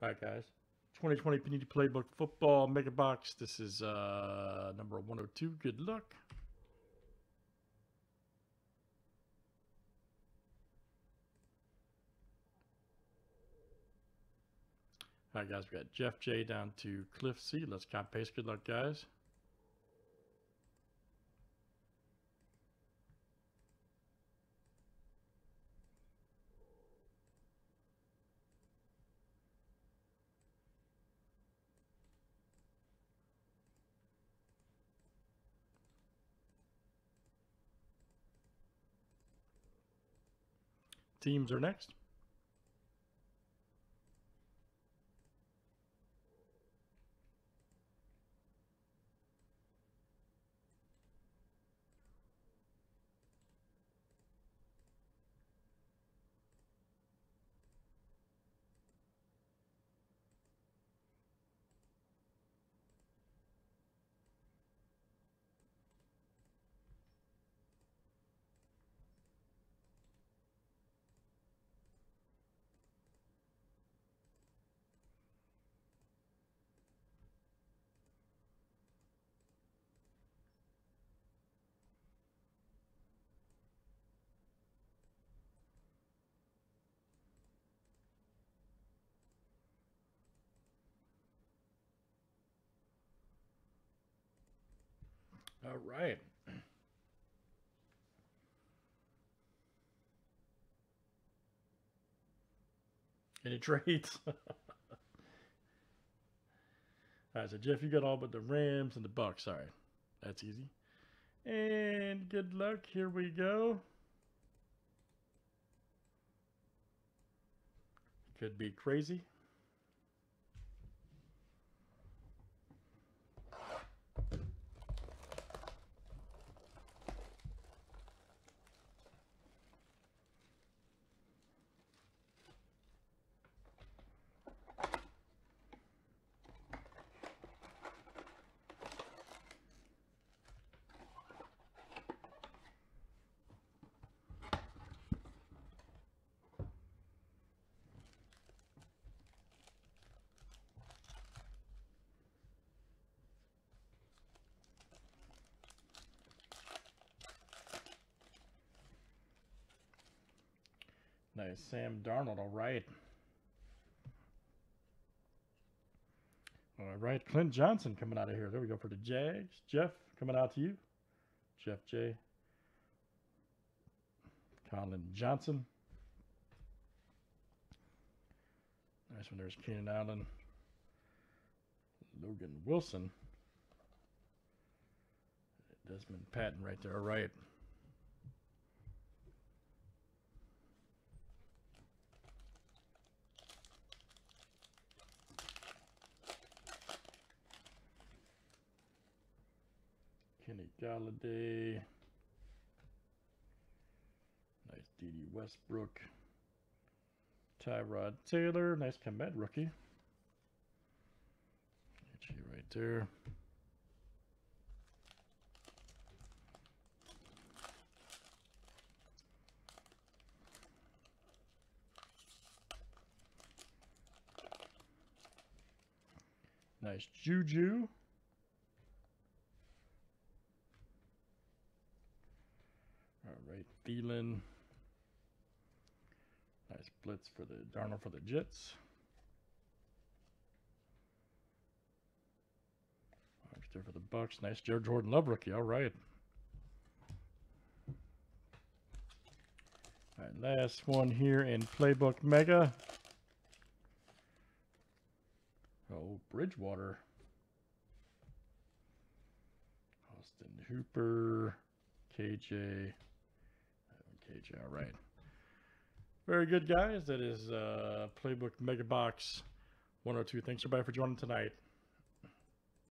All right, guys. 2020 Panini Playbook Football Mega Box. This is uh, number 102. Good luck. All right, guys. We got Jeff J down to Cliff C. Let's count paste. Good luck, guys. Teams are next. All right. Any trades? all right, so Jeff, you got all but the Rams and the Bucks. All right, that's easy. And good luck. Here we go. Could be crazy. Nice. Sam Darnold. All right. All right. Clint Johnson coming out of here. There we go for the Jags. Jeff coming out to you. Jeff J. Collin Johnson. Nice one. There's Keenan Allen. Logan Wilson. Dezmon Patmon right there. All right. Kenny Golladay. Nice Dede Westbrook. Tyrod Taylor. Nice commit rookie. Get right there. Nice Juju. Right, Thielen. Nice blitz for the Darnold for the Jets. There for the Bucks. Nice Jared Jordan Love rookie. All right. All right, last one here in Playbook Mega. Oh, Bridgewater. Austin Hooper. KJ. KJ, all right. Very good, guys. That is uh, Playbook Mega Box 102. Thanks, everybody, for joining tonight.